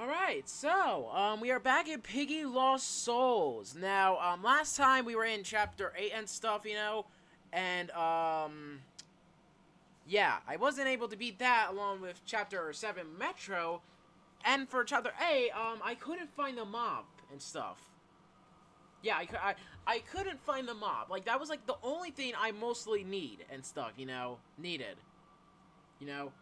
Alright, so, um, we are back in Piggy Lost Souls. Now, um, last time we were in Chapter 8 and stuff, you know, and, um, yeah, I wasn't able to beat that along with Chapter 7 Metro, and for Chapter 8, um, I couldn't find the mob and stuff. Yeah, I, I, I couldn't find the mob. Like, that was, like, the only thing I mostly need and stuff, you know, needed. You know,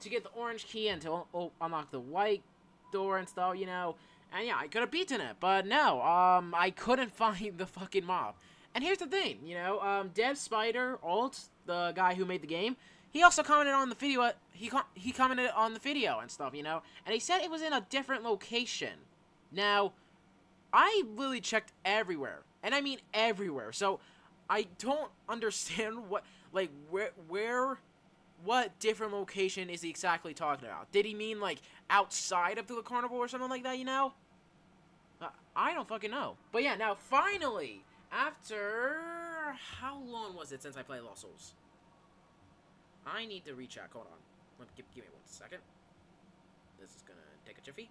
to get the orange key and to unlock the white door and stuff, you know. And yeah, I could have beaten it, but no, um, I couldn't find the fucking mob. And here's the thing, you know, um, Dev Spider Alt, the guy who made the game, he also commented on the video. He com he commented on the video and stuff, you know, and he said it was in a different location. Now, I really checked everywhere, and I mean everywhere. So I don't understand what, like, where where what different location is he exactly talking about? Did he mean, like, outside of the carnival or something like that, you know? Uh, I don't fucking know. But yeah, now, finally, after... How long was it since I played Lost Souls? I need to recheck. Hold on. Let give, give me one second. This is gonna take a jiffy.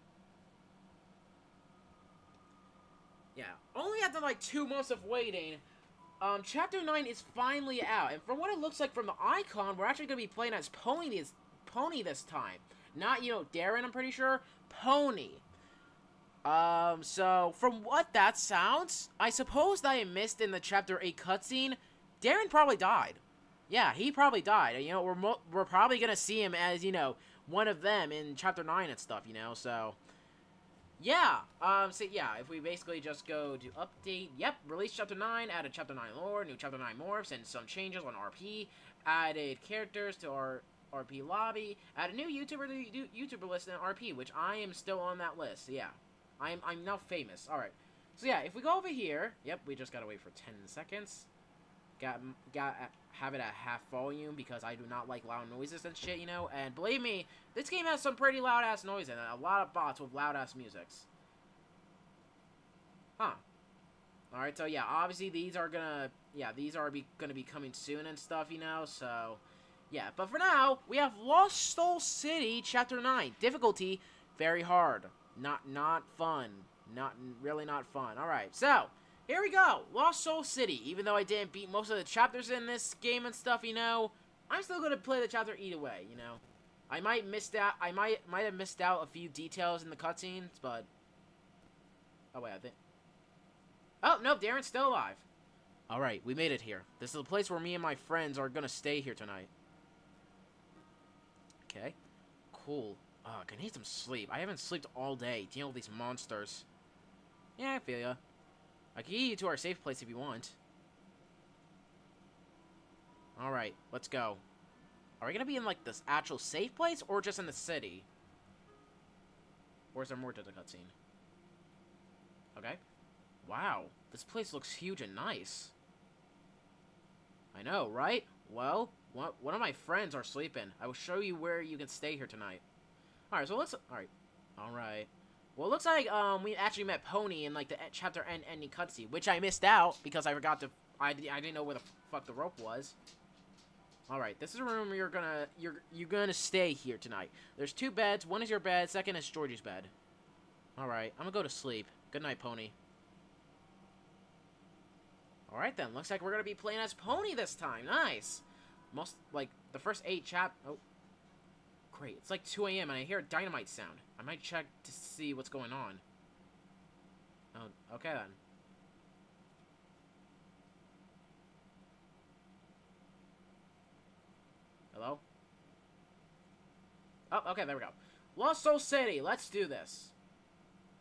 Yeah, only after, like, two months of waiting, um, Chapter 9 is finally out, and from what it looks like from the icon, we're actually going to be playing as Pony this, Pony this time. Not, you know, Darren, I'm pretty sure. Pony. Um, so, from what that sounds, I suppose that I missed in the Chapter 8 cutscene, Darren probably died. Yeah, he probably died. You know, we're, we're probably going to see him as, you know, one of them in Chapter 9 and stuff, you know, so... Yeah, um, so yeah, if we basically just go to update, yep, release chapter 9, added chapter 9 lore, new chapter 9 morphs, and some changes on RP, added characters to our RP lobby, added a new YouTuber to YouTuber list in RP, which I am still on that list, yeah. I'm, I'm now famous, alright. So yeah, if we go over here, yep, we just gotta wait for 10 seconds. Got, got, have it at half volume because I do not like loud noises and shit, you know? And believe me, this game has some pretty loud-ass noise in it. A lot of bots with loud-ass musics. Huh. Alright, so yeah, obviously these are gonna, yeah, these are be, gonna be coming soon and stuff, you know, so, yeah. But for now, we have Lost Soul City Chapter 9. Difficulty, very hard. Not, not fun. Not, really not fun. Alright, so, here we go, Lost Soul City. Even though I didn't beat most of the chapters in this game and stuff, you know, I'm still gonna play the chapter either way, you know. I might missed out. I might might have missed out a few details in the cutscenes, but oh wait, I think. Oh no, Darren's still alive. All right, we made it here. This is the place where me and my friends are gonna stay here tonight. Okay, cool. Ugh, I need some sleep. I haven't slept all day dealing with these monsters. Yeah, I feel ya. I can get you to our safe place if you want. Alright, let's go. Are we gonna be in, like, this actual safe place, or just in the city? Or is there more to the cutscene? Okay. Wow, this place looks huge and nice. I know, right? Well, one, of my friends are sleeping. I will show you where you can stay here tonight. Alright, so let's... Alright. Alright. Well, it looks like um, we actually met Pony in like the chapter end ending cutscene, which I missed out because I forgot to. I, I didn't know where the fuck the rope was. All right, this is a room you're gonna you're you're gonna stay here tonight. There's two beds. One is your bed. Second is Georgie's bed. All right, I'm gonna go to sleep. Good night, Pony. All right then. Looks like we're gonna be playing as Pony this time. Nice. Most like the first eight chap. Oh, Great. It's like 2 a.m. and I hear a dynamite sound. I might check to see what's going on. Oh, okay then. Hello? Oh, okay, there we go. Lost Soul City, let's do this.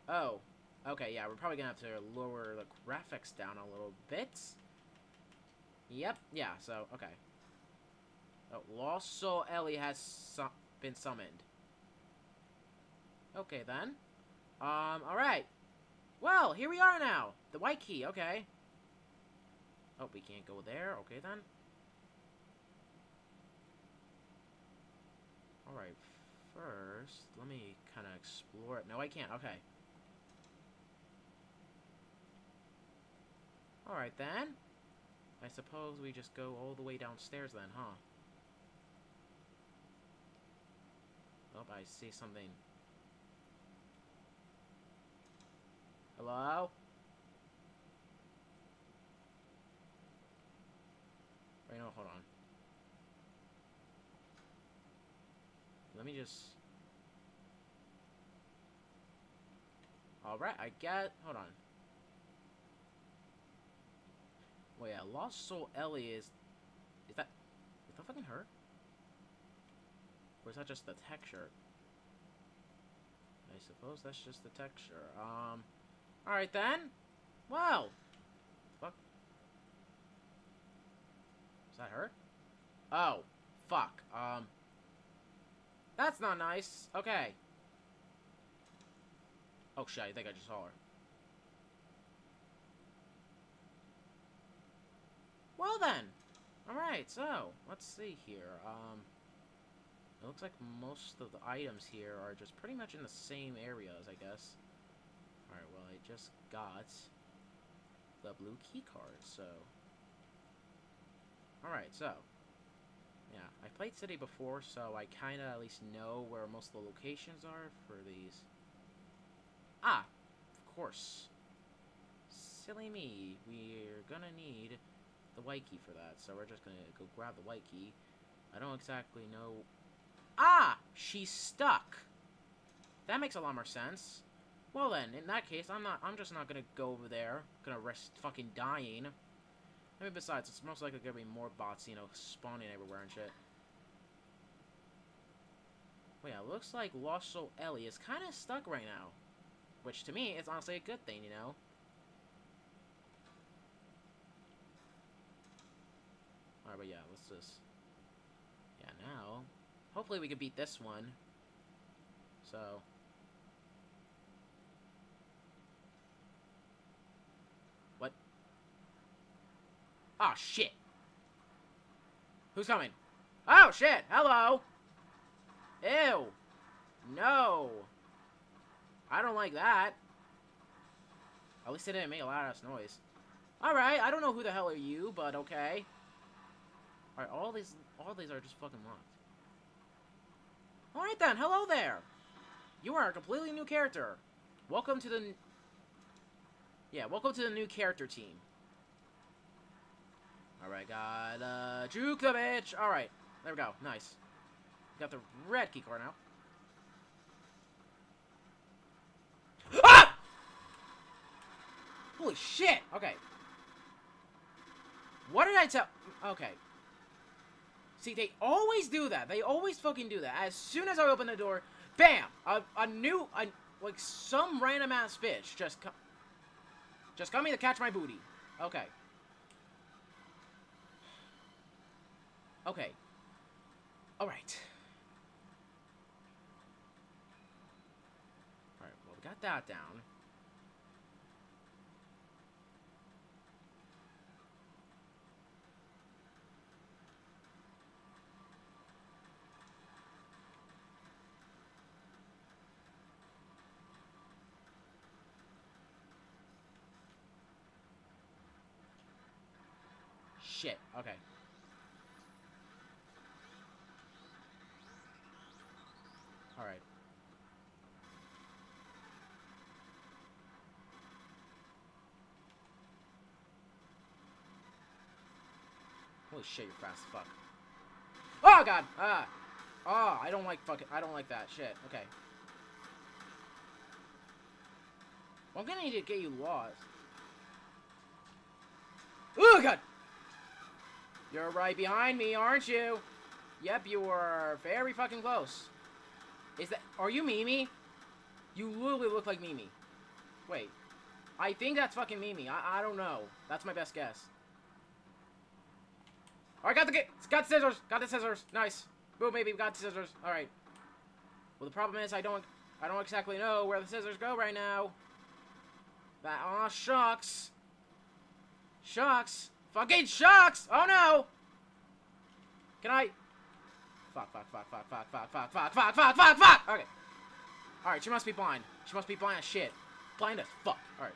Oh, okay, yeah, we're probably gonna have to lower the graphics down a little bit. Yep, yeah, so, okay. Oh, Lost Soul Ellie has some been summoned. Okay, then. Um, alright. Well, here we are now. The white key, okay. Oh, we can't go there. Okay, then. Alright, first, let me kind of explore it. No, I can't. Okay. Alright, then. I suppose we just go all the way downstairs then, huh? Oh, I see something. Hello? Wait, no, hold on. Let me just... Alright, I get... Hold on. Wait, yeah, Lost Soul Ellie is... Is that... Is that fucking her? Is that just the texture? I suppose that's just the texture. Um... Alright then. Wow. Fuck. Is that her? Oh. Fuck. Um... That's not nice. Okay. Oh shit, I think I just saw her. Well then. Alright, so, let's see here. Um, it looks like most of the items here are just pretty much in the same areas, I guess. Alright, well, I just got the blue key card, so... Alright, so, yeah, I've played City before, so I kind of at least know where most of the locations are for these. Ah, of course. Silly me. We're gonna need the white key for that, so we're just gonna go grab the white key. I don't exactly know... Ah! She's stuck! That makes a lot more sense. Well then, in that case, I'm not- I'm just not gonna go over there. Gonna risk fucking dying. I mean, besides, it's most likely gonna be more bots, you know, spawning everywhere and shit. Well, yeah, looks like Lost Soul Ellie is kind of stuck right now. Which, to me, is honestly a good thing, you know? Alright, but yeah, let's just... Hopefully we can beat this one. So... What? Oh, shit. Who's coming? Oh, shit. Hello. Ew. No. I don't like that. At least it didn't make a loud ass noise. Alright, I don't know who the hell are you, but okay. Alright, all these all these are just fucking locked. Alright then, hello there! You are a completely new character. Welcome to the... Yeah, welcome to the new character team. Alright, got, uh, Jukovich! Alright, there we go, nice. Got the red key card now. Ah! Holy shit! Okay. What did I tell... Okay. See, they always do that. They always fucking do that. As soon as I open the door, bam! A, a new... A, like, some random ass bitch just come... Just coming to catch my booty. Okay. Okay. Alright. Alright, well, we got that down. Shit, okay. Alright. Holy shit, you're fast as fuck. Oh god! Ah! Oh, I don't like fucking I don't like that. Shit. Okay. Well, I'm gonna need to get you lost. Oh god! You're right behind me, aren't you? Yep, you were very fucking close. Is that... Are you Mimi? You literally look like Mimi. Wait. I think that's fucking Mimi. I, I don't know. That's my best guess. Alright, got the... Got the scissors! Got the scissors! Nice. Boom, baby, got the scissors. Alright. Well, the problem is I don't... I don't exactly know where the scissors go right now. That... Aw, shucks. Shucks. Fucking shucks! Oh, no! Can I... Fuck, fuck, fuck, fuck, fuck, fuck, fuck, fuck, fuck, fuck, fuck, fuck! Okay. Alright, she must be blind. She must be blind as shit. Blind as fuck. Alright.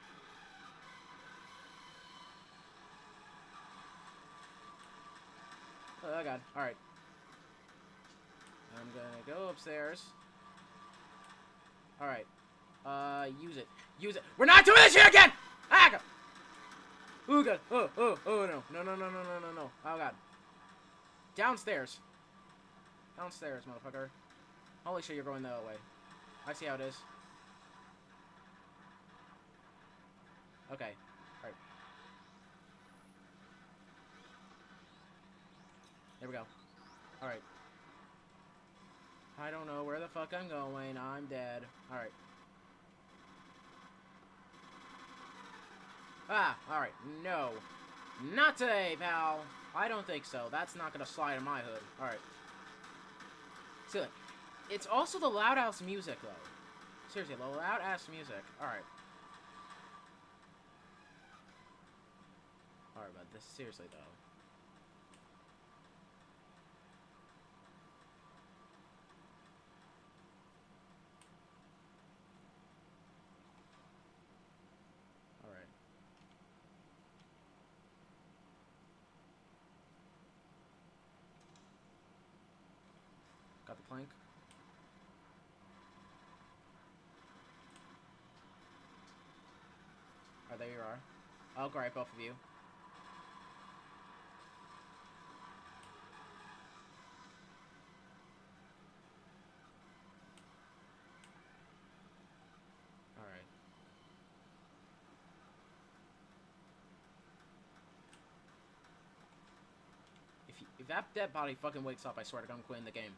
Oh god. Alright. I'm gonna go upstairs. Alright. Uh, use it. Use it. We're not doing this shit again! Oh, God. Oh, oh, oh, no. No, no, no, no, no, no, no. Oh, God. Downstairs. Downstairs, motherfucker. Holy shit, you're going the other way. I see how it is. Okay. Alright. There we go. Alright. I don't know where the fuck I'm going. I'm dead. Alright. Ah, alright. No. Not today, pal. I don't think so. That's not gonna slide in my hood. Alright. So, it's also the loud-ass music, though. Seriously, the loud-ass music. Alright. Alright, but this, seriously, though. Alright. Got the plank. Oh, there you are. Oh, great, both of you. Alright. If, you, if that dead body fucking wakes up, I swear to God, I'm quitting the game.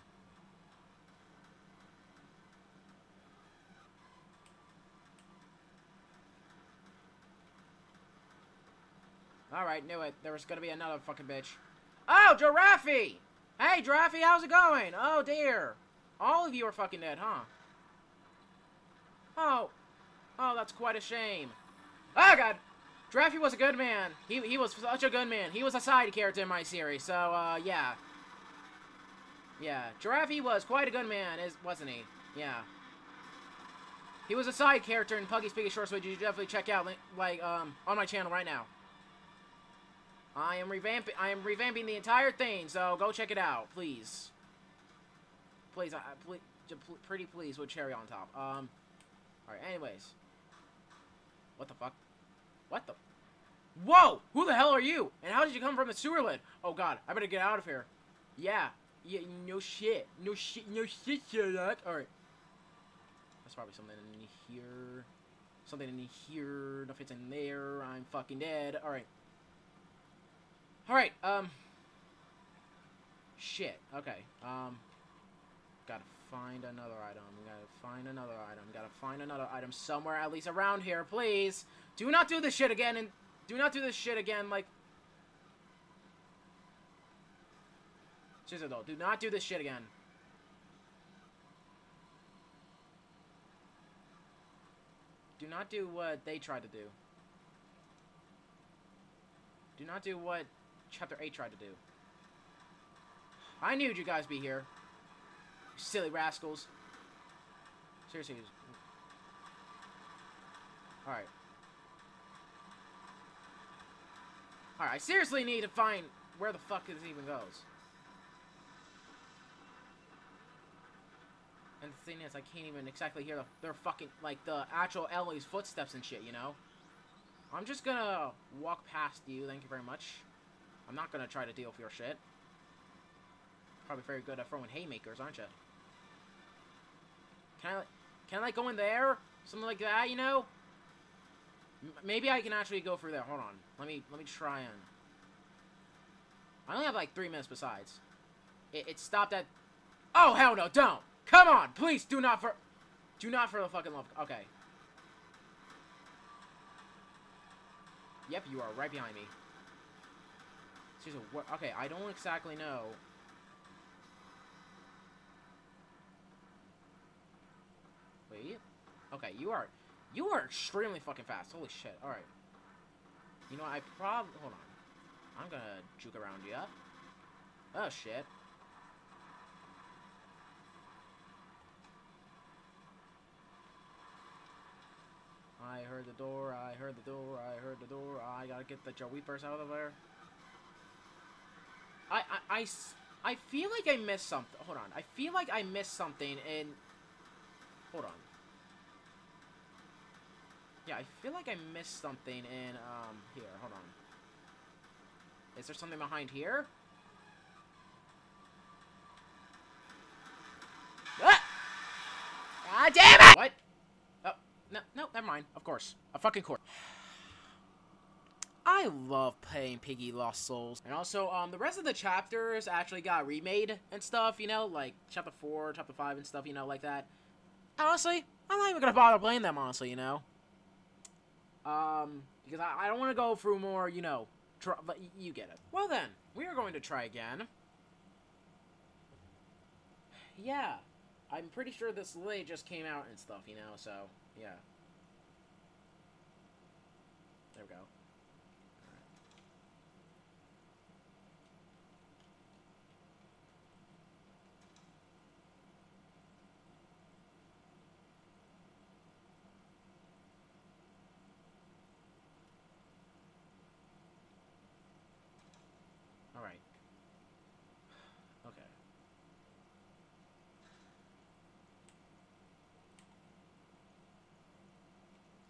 Alright, knew it. There was gonna be another fucking bitch. Oh, Giraffe! Hey, Giraffe, how's it going? Oh, dear. All of you are fucking dead, huh? Oh. Oh, that's quite a shame. Oh, God. Giraffe was a good man. He, he was such a good man. He was a side character in my series, so, uh, yeah. Yeah, Giraffe was quite a good man, is wasn't he? Yeah. He was a side character in Puggy's Piggy Shorts, which you should definitely check out, like, um, on my channel right now. I am revamping. I am revamping the entire thing, so go check it out, please. Please, I, pretty please with cherry on top. Um, all right. Anyways, what the fuck? What the? Whoa! Who the hell are you? And how did you come from the sewer lid? Oh God, I better get out of here. Yeah, yeah. No shit. No shit. No shit, Sherlock. All right. That's probably something in here. Something in here. It's in there, I'm fucking dead. All right. Alright, um... Shit, okay, um... Gotta find another item, gotta find another item, gotta find another item somewhere, at least around here, please! Do not do this shit again, and do not do this shit again, like... Seriously though, do not do this shit again. Do not do what they tried to do. Do not do what Chapter 8 tried to do. I knew you guys be here. You silly rascals. Seriously. Alright. Alright, I seriously need to find where the fuck this even goes. And the thing is, I can't even exactly hear the, their fucking, like, the actual Ellie's footsteps and shit, you know? I'm just gonna walk past you, thank you very much. I'm not gonna try to deal with your shit. Probably very good at throwing haymakers, aren't you? Can I, can I like go in there? Something like that, you know? M maybe I can actually go through there. Hold on. Let me, let me try and... I only have like three minutes besides. It, it stopped at... Oh, hell no, don't! Come on, please, do not for... Do not for the fucking love... Okay. Yep, you are right behind me. Seriously, what? Okay, I don't exactly know. Wait. Okay, you are... You are extremely fucking fast. Holy shit. Alright. You know, I probably... Hold on. I'm gonna juke around you. Oh, shit. I heard the door, I heard the door, I heard the door. I gotta get the Joe Weepers out of there. I, I, I, I feel like I missed something. Hold on. I feel like I missed something in... Hold on. Yeah, I feel like I missed something in, um, here, hold on. Is there something behind here? Ah! God damn it! What? Oh, no, no, never mind. Of course. A fucking course. I love playing Piggy Lost Souls. And also, um, the rest of the chapters actually got remade and stuff, you know, like chapter 4, chapter 5 and stuff, you know, like that. Honestly, I'm not even gonna bother playing them, honestly, you know. Um, because I, I don't want to go through more, you know, but you get it. Well then, we are going to try again. Yeah, I'm pretty sure this lay just came out and stuff, you know, so, yeah. There we go. Alright. Okay.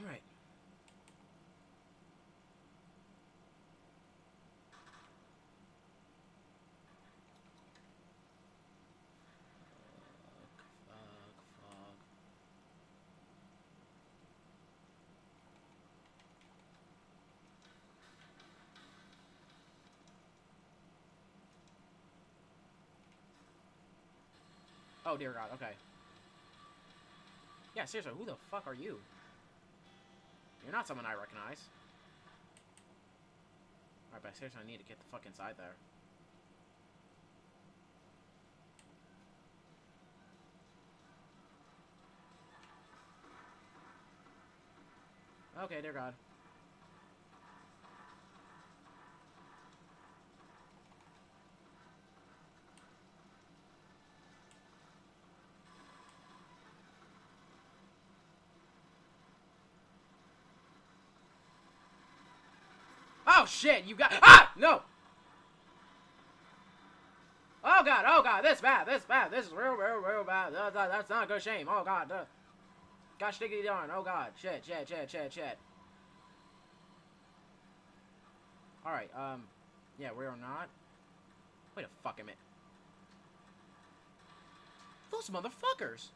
Alright. Oh dear god, okay. Yeah, seriously, who the fuck are you? You're not someone I recognize. Alright, but seriously, I need to get the fuck inside there. Okay, dear God. Shit, you got Ah! No! Oh god, oh god, this bad, this bad, this is real, real, real bad. That- that's not a good shame. Oh god, uh, gosh diggity darn, oh god, shit, shit, shit, shit, shit. Alright, um, yeah, we are not. Wait a fucking minute. Those motherfuckers!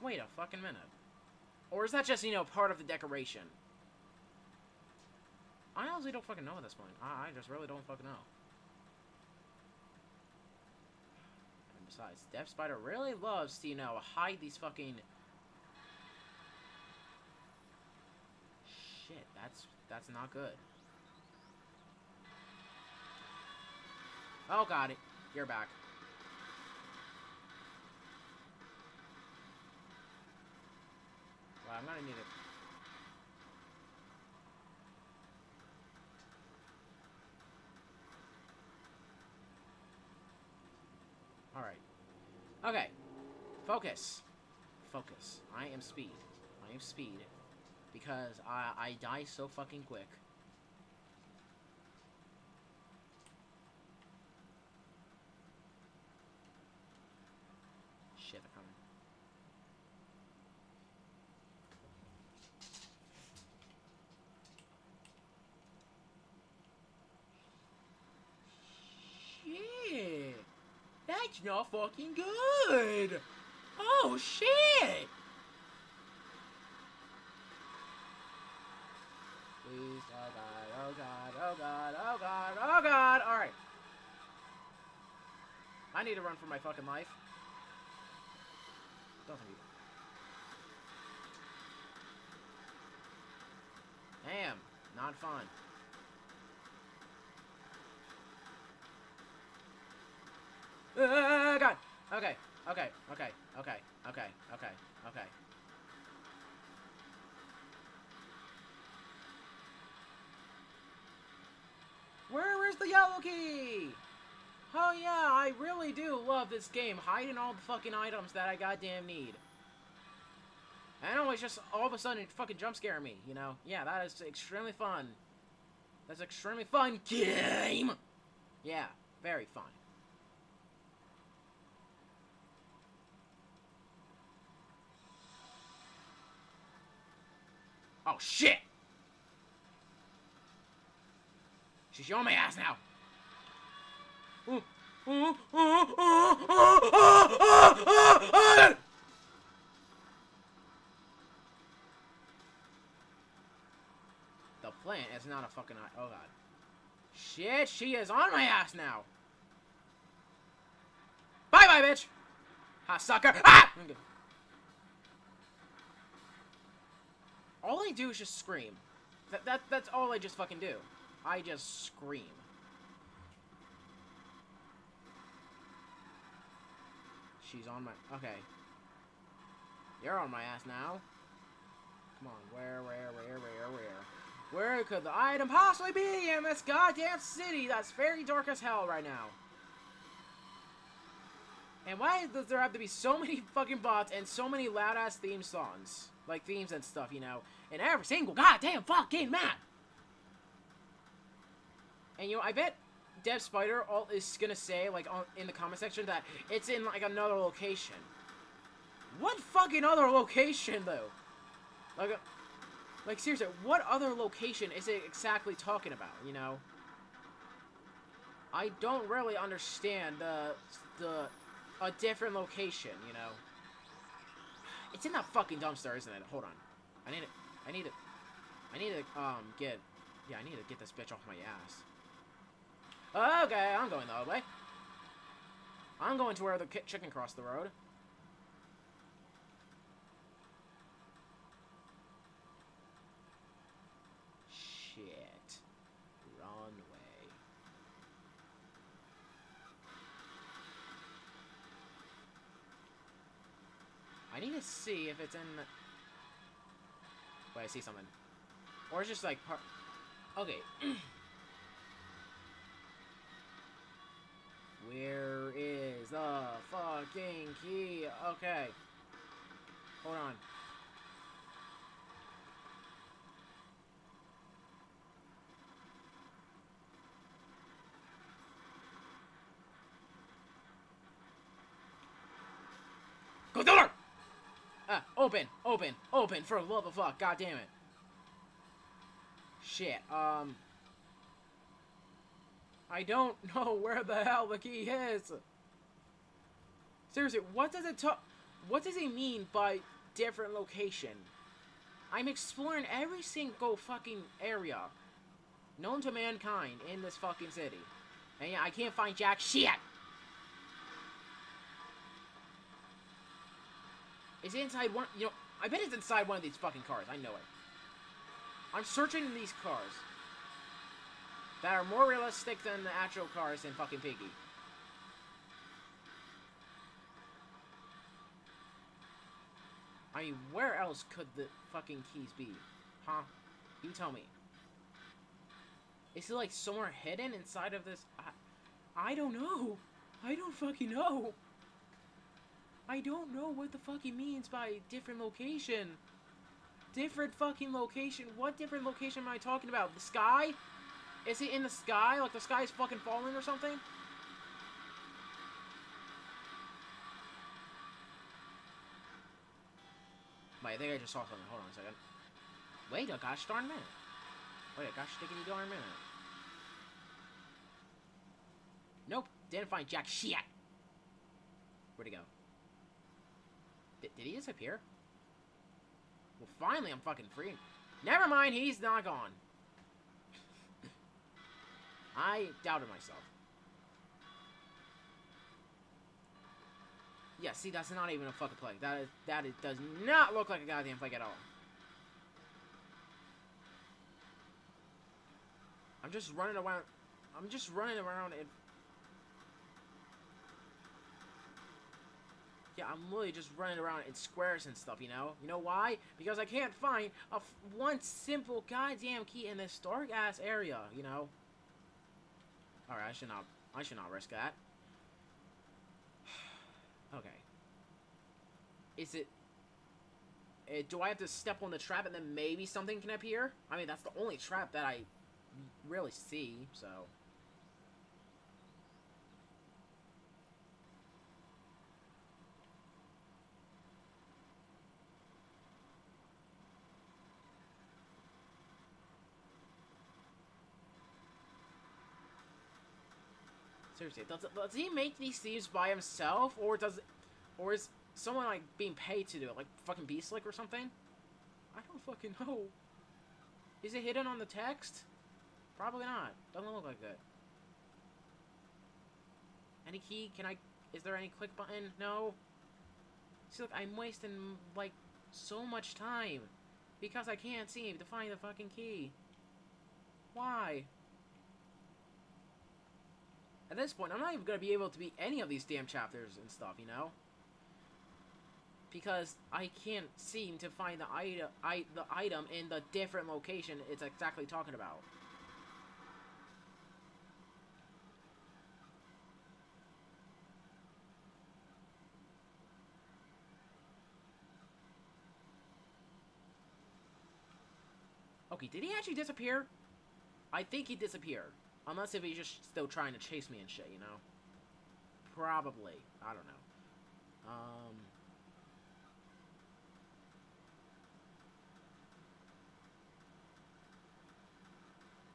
Wait a fucking minute. Or is that just, you know, part of the decoration? I honestly don't fucking know at this point. I, I just really don't fucking know. And besides, Dev Spider really loves to, you know, hide these fucking... Shit, that's, that's not good. Oh, got it. You're back. I'm gonna need it. Alright. Okay. Focus. Focus. I am speed. I am speed. Because I, I die so fucking quick. Shit, they're coming. Shit! Not fucking good! Oh, shit! Please, oh god, oh god, oh god, oh god, oh god! Alright. I need to run for my fucking life. Don't tell me. Damn, not fun. Uh, God. Okay. Okay. Okay, okay, okay, okay, okay. Where is the yellow key? Oh yeah, I really do love this game, hiding all the fucking items that I goddamn need. And always just all of a sudden fucking jump scare me, you know? Yeah, that is extremely fun. That's extremely fun game! Yeah, very fun. Oh, shit! She's on my ass now. The plant is not a fucking. Oh god. Shit, she is on my ass now. Bye bye, bitch. Ha, sucker. Ah! All I do is just scream. That, that that's all I just fucking do. I just scream. She's on my... Okay. You're on my ass now. Come on, where, where, where, where, where? Where could the item possibly be in this goddamn city that's very dark as hell right now? And why does there have to be so many fucking bots and so many loud-ass theme songs? Like themes and stuff, you know? In every single goddamn fucking map! And you know, I bet Dev Spider Alt is gonna say, like, on, in the comment section, that it's in, like, another location. What fucking other location, though? Like, uh, like, seriously, what other location is it exactly talking about, you know? I don't really understand the, the, a different location, you know? It's in that fucking dumpster, isn't it? Hold on. I need it. I need it. I need to, um, get, yeah, I need to get this bitch off my ass. Okay, I'm going the other way. I'm going to where the chicken crossed the road. Shit. Runway. I need to see if it's in... Wait, I see something. Or it's just like part... Okay. Where is the fucking key? Okay. Hold on. Go door! Ah, open, open, open, for the love of fuck, god damn it. Shit, um... I don't know where the hell the key is. Seriously, what does it talk? What does he mean by different location? I'm exploring every single fucking area known to mankind in this fucking city. And yeah, I can't find jack shit. Is it inside one? You know, I bet it's inside one of these fucking cars. I know it. I'm searching in these cars that are more realistic than the actual cars in fucking Piggy. I mean, where else could the fucking keys be? Huh? You tell me. Is it like somewhere hidden inside of this? I, I don't know. I don't fucking know. I don't know what the fuck he means by different location. Different fucking location. What different location am I talking about? The sky? Is he in the sky? Like the sky is fucking falling or something? Wait, I think I just saw something. Hold on a second. Wait a gosh darn minute. Wait a gosh diggity darn minute. Nope. Didn't find jack shit. Where'd he go? D did he disappear? Well, finally I'm fucking free. Never mind, he's not gone. I doubted myself. Yeah, see, that's not even a fucking plague. That is, that is, does not look like a goddamn plague at all. I'm just running around. I'm just running around and. Yeah, I'm literally just running around in squares and stuff, you know? You know why? Because I can't find a one simple goddamn key in this dark-ass area, you know? Alright, I should not... I should not risk that. okay. Is it... Uh, do I have to step on the trap and then maybe something can appear? I mean, that's the only trap that I really see, so... Seriously, does, does he make these thieves by himself, or does, or is someone like being paid to do it, like fucking Beastlick or something? I don't fucking know. Is it hidden on the text? Probably not. Doesn't look like that. Any key? Can I? Is there any click button? No. See, look, I'm wasting like so much time because I can't seem to find the fucking key. Why? At this point, I'm not even going to be able to beat any of these damn chapters and stuff, you know? Because I can't seem to find the item, I, the item in the different location it's exactly talking about. Okay, did he actually disappear? I think he disappeared. Unless if he's just still trying to chase me and shit, you know? Probably. I don't know. Um...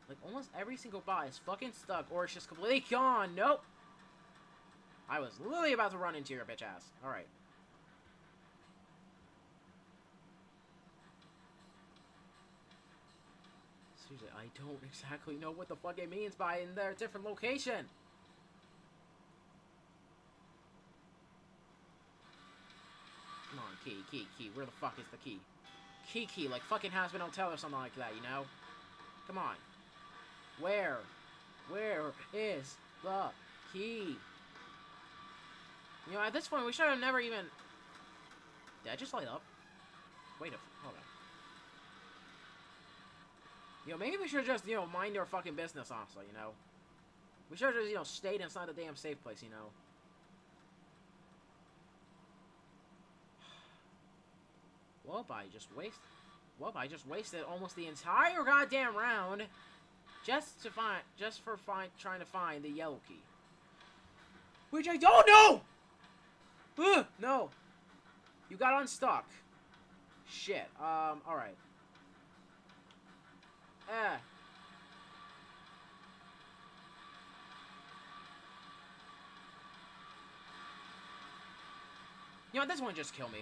Like, almost every single bot is fucking stuck, or it's just completely gone. Nope! I was literally about to run into your bitch ass. Alright. Seriously, I don't exactly know what the fuck it means by in their different location. Come on, key, key, key. Where the fuck is the key? Key, key, like fucking Hazbin Hotel or something like that, you know? Come on. Where? Where is the key? You know, at this point, we should have never even... Did I just light up? Wait a... Hold on. You know, maybe we should just, you know, mind our fucking business, honestly, you know? We should just, you know, stayed inside the damn safe place, you know? Well, I just waste... Well, I just wasted almost the entire goddamn round just to find... Just for find, trying to find the yellow key. Which I don't know! Ugh, no. You got unstuck. Shit. Um, alright. You know what, this one just kill me.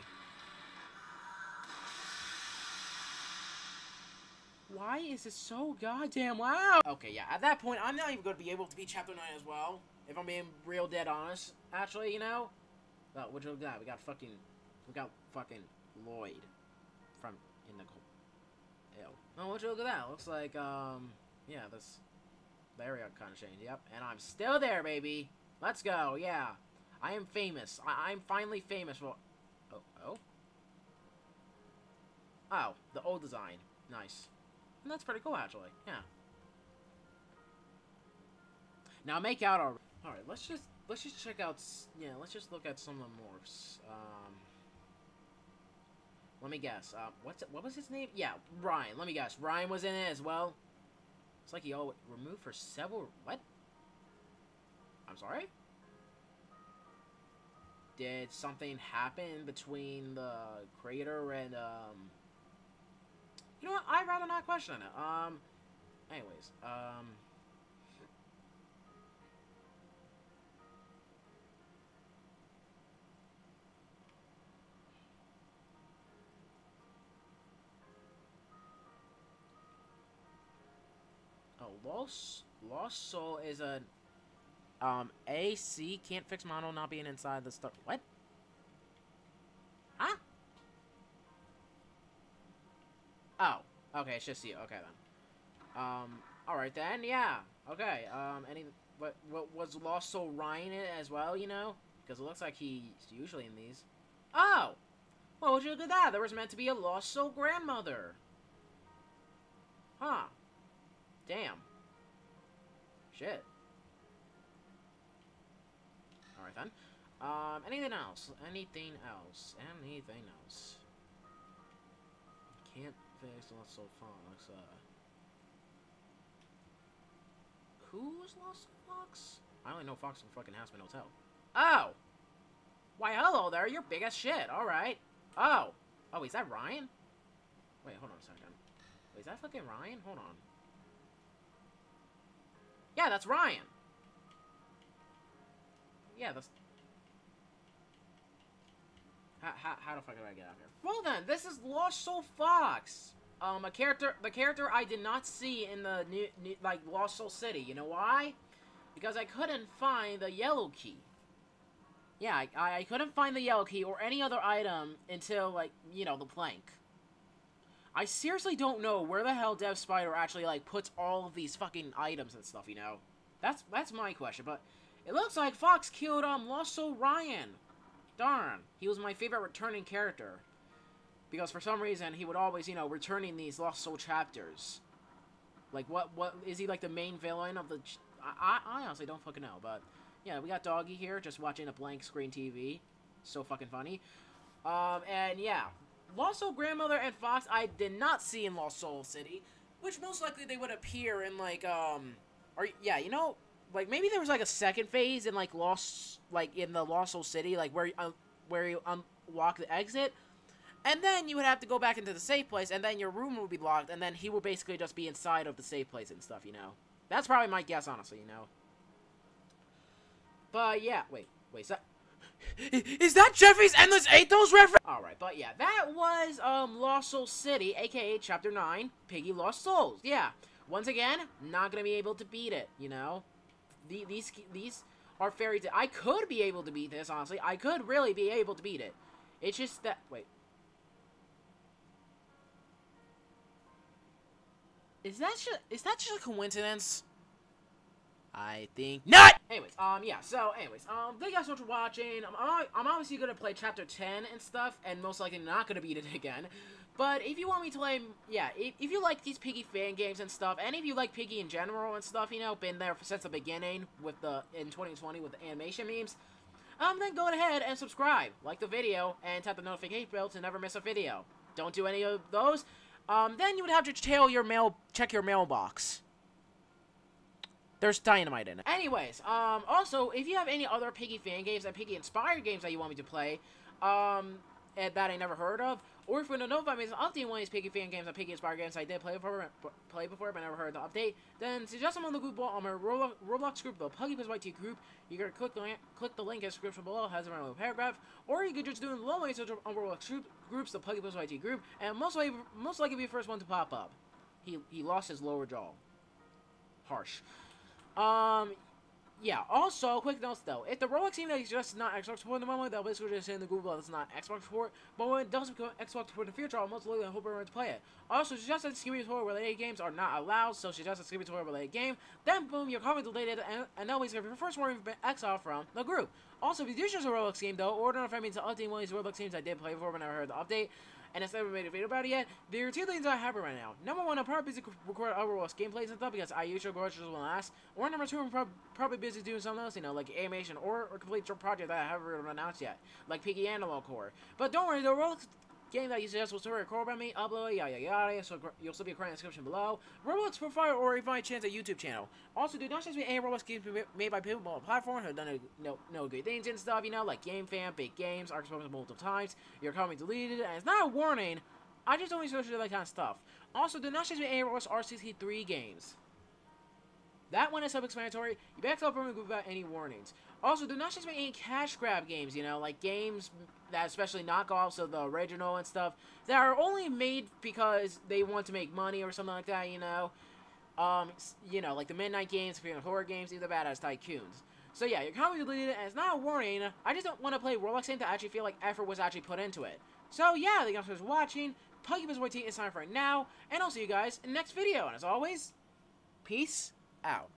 Why is it so goddamn loud? Okay, yeah, at that point, I'm not even going to be able to beat Chapter 9 as well. If I'm being real dead honest. Actually, you know? Well, which we got? We got fucking... We got fucking Lloyd from in the Oh, would you look at that? Looks like, um, yeah, this area kind of changed. Yep, and I'm still there, baby. Let's go. Yeah, I am famous. I I'm finally famous for. Oh, oh. Oh, the old design. Nice. And that's pretty cool, actually. Yeah. Now make out our. All right, let's just let's just check out. Yeah, let's just look at some of the morphs. Um. Let me guess. Uh, what's it, what was his name? Yeah, Ryan. Let me guess. Ryan was in it as well. It's like he all removed for several. What? I'm sorry. Did something happen between the creator and um? You know what? I'd rather not question it. Um. Anyways, um. Lost Lost Soul is a um AC can't fix mono not being inside the stuff. What? Huh? Oh, okay, it's just you. Okay then. Um, all right then. Yeah. Okay. Um, any what what was Lost Soul Ryan it as well? You know. because it looks like he's usually in these. Oh! Well, would you look at that? There was meant to be a lost soul grandmother. Huh. Damn. Shit. Alright then. Um, anything else? Anything else? Anything else? Can't fix Lost Soul Fox. Uh, who was Lost Fox? I only know Fox from fucking Hazbin Hotel. Oh! Why, hello there, you're big as shit, alright. Oh! Oh, is that Ryan? Wait, hold on a second. Wait, is that fucking Ryan? Hold on. Yeah, that's Ryan! Yeah, that's... How, how, how the fuck did I get out here? Well then, this is Lost Soul Fox! Um, a character, the character I did not see in the new, new like, Lost Soul City. You know why? Because I couldn't find the yellow key. Yeah, I, I couldn't find the yellow key or any other item until, like, you know, the plank. I seriously don't know where the hell Dev Spider actually, like, puts all of these fucking items and stuff, you know? That's that's my question, but it looks like Fox killed, um, Lost Ryan. Darn. He was my favorite returning character. Because for some reason, he would always, you know, returning these Lost Soul chapters. Like, what, what, is he, like, the main villain of the, I, I honestly don't fucking know, but... Yeah, we got Doggy here, just watching a blank screen TV. So fucking funny. Um, and yeah. Lost Soul Grandmother and Fox I did not see in Lost Soul City. Which most likely they would appear in, like, um... Or, yeah, you know, like, maybe there was, like, a second phase in, like, Lost... Like, in the Lost Soul City, like, where, uh, where you unlock the exit. And then you would have to go back into the safe place, and then your room would be locked, and then he would basically just be inside of the safe place and stuff, you know? That's probably my guess, honestly, you know? But yeah, wait, wait, that... Is that Jeffy's Endless Athos reference? Alright, but yeah, that was, um, Lost Soul City, aka Chapter 9, Piggy Lost Souls. Yeah, once again, not gonna be able to beat it, you know? The, these, these are fairy tales. I could be able to beat this, honestly. I could really be able to beat it. It's just that... Wait. Is that just, is that just a coincidence? I think not! Anyways, um, yeah, so, anyways, um, thank you guys so much for watching. I'm, I'm obviously gonna play Chapter 10 and stuff, and most likely not gonna beat it again. But if you want me to play, yeah, if, if you like these Piggy fan games and stuff, and if you like Piggy in general and stuff, you know, been there since the beginning with the, in 2020 with the animation memes, um, then go ahead and subscribe, like the video, and tap the notification bell to never miss a video. Don't do any of those, um, then you would have to tail your mail, check your mailbox. There's dynamite in it. Anyways, um, also, if you have any other Piggy fan games and Piggy inspired games that you want me to play, um, that I never heard of, or if you to know if I made an update one of these Piggy fan games and Piggy inspired games I did play before, play before but never heard the update, then suggest them on the group on my Roblox group, the PuggyPugsonYT group. You can click the link, click the link in the description below, has a random paragraph, or you could just do it in the low search on Roblox group, groups, the PuggyPugsonYT group, and most likely, most likely be the first one to pop up. He he lost his lower jaw. Harsh. Um, yeah, also, quick notes though, if the Roblox team is just not Xbox support at the moment, they'll basically just say in the Google it's not Xbox support, but when it does become Xbox support in the future, I'll most likely hope everyone to play it. Also, suggest that discriminatory related games are not allowed, so she just suggest a discriminatory related game, then boom, your comment deleted, and, and way you're the first one you've been exiled from the group. Also, if you do choose a Roblox game though, or don't know if I mean to update one of these Roblox games I did play before but never heard the update, and it's never made a video about it yet, there are two things I have right now. Number one, I'm probably busy recording Overwatch gameplays and stuff because I usually go just one last. Or number two, I'm prob probably busy doing something else, you know, like animation or a complete project that I haven't announced yet, like Piggy Analog Core. But don't worry, the Roblox game that you suggest will still record by me, upload, yada yada yada, so you'll still be a in the description below. Roblox profile or invite chance a YouTube channel. Also, do not just be any Roblox games made by people on platform who have done no, no good things and stuff, you know, like Gamefam, Big Games, are multiple times, your comment deleted, and it's not a warning, I just want to that kind of stuff. Also, do not just be any Roblox RCT3 games. That one is self-explanatory. You back up from without any warnings. Also, do not just make any cash grab games, you know, like games that especially knockoffs of the original and stuff that are only made because they want to make money or something like that, you know. Um, you know, like the Midnight games, horror games, either bad as tycoons. So yeah, your comment deleted, and it's not a warning. I just don't want to play Roblox game to actually feel like effort was actually put into it. So yeah, thank you guys for watching. Pokemon YT is time for it now, and I'll see you guys in the next video. And as always, peace out.